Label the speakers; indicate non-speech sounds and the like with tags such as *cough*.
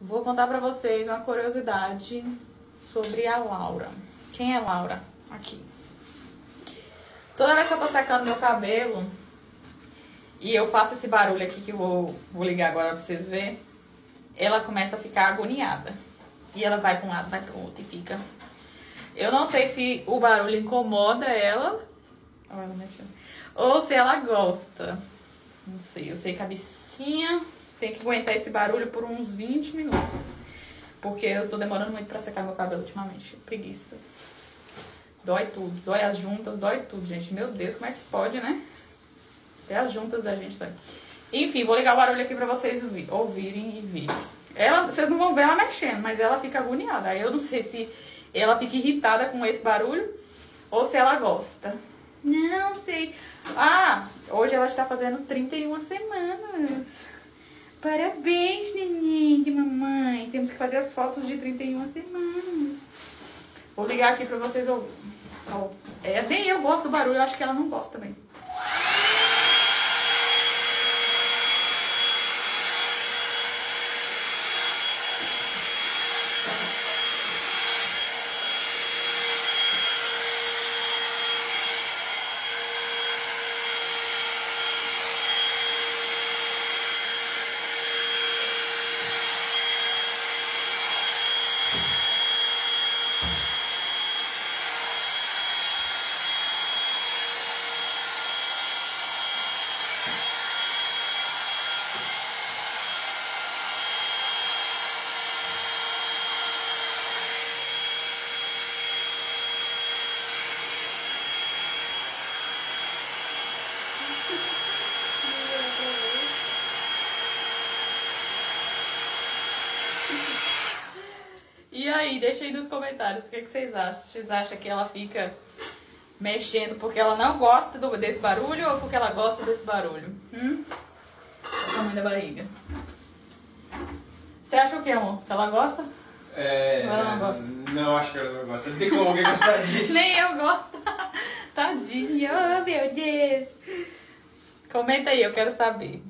Speaker 1: Vou contar pra vocês uma curiosidade sobre a Laura. Quem é Laura? Aqui. Toda vez que eu tô secando meu cabelo e eu faço esse barulho aqui que eu vou, vou ligar agora pra vocês verem, ela começa a ficar agoniada. E ela vai pra um lado, vai pro outro e fica. Eu não sei se o barulho incomoda ela. Ou se ela gosta. Não sei. Eu sei que a bichinha tem que aguentar esse barulho por uns 20 minutos. Porque eu tô demorando muito pra secar meu cabelo ultimamente. Preguiça. Dói tudo. Dói as juntas, dói tudo, gente. Meu Deus, como é que pode, né? Até as juntas da gente dói. Enfim, vou ligar o barulho aqui pra vocês ouvi- ouvirem e verem. Ela, vocês não vão ver ela mexendo, mas ela fica agoniada. Eu não sei se ela fica irritada com esse barulho ou se ela gosta. Não sei. Ah, hoje ela está fazendo 31 semanas. Parabéns, neném de mamãe. Temos que fazer as fotos de 31 semanas. Vou ligar aqui pra vocês ouvirem. Ó, É bem, eu gosto do barulho, eu acho que ela não gosta também. E aí, deixa aí nos comentários o que, que vocês acham. Vocês acham que ela fica mexendo porque ela não gosta do- desse barulho ou porque ela gosta desse barulho? Hum? Olha o tamanho da barriga. Você acha o que, amor? Que ela gosta?
Speaker 2: É.
Speaker 1: Ela não gosta.
Speaker 2: Não, acho que ela não gosta. Não tem como alguém gostar *laughs* disso.
Speaker 1: Nem eu gosto. *laughs* Tadinha, oh meu Deus. Comenta aí, eu quero saber.